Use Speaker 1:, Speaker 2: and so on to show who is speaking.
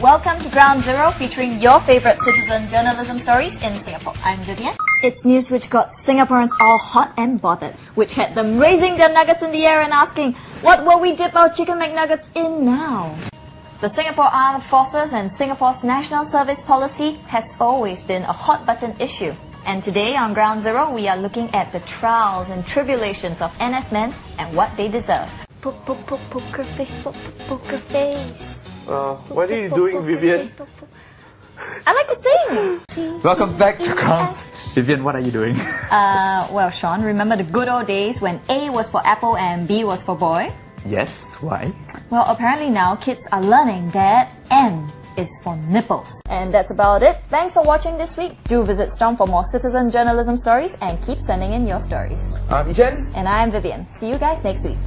Speaker 1: Welcome to Ground Zero, featuring your favorite citizen journalism stories in Singapore. I'm Vivienne. It's news which got Singaporeans all hot and bothered, which had them raising their nuggets in the air and asking, what will we dip our chicken McNuggets in now? The Singapore Armed Forces and Singapore's national service policy has always been a hot button issue. And today on Ground Zero, we are looking at the trials and tribulations of NS men and what they deserve. Poker face, poker face.
Speaker 2: Uh, what are you doing, Vivienne?
Speaker 1: I like to sing.
Speaker 3: Welcome back to Ground. Vivienne, what are you doing?
Speaker 1: Uh, well, Sean, remember the good old days when A was for apple and B was for boy?
Speaker 3: yes, why?
Speaker 1: Well, apparently now kids are learning that N is for nipples. And that's about it. Thanks for watching this week. Do visit STOMP for more citizen journalism stories and keep sending in your stories.
Speaker 2: I'm Chen.
Speaker 1: And I'm Vivienne. See you guys next week.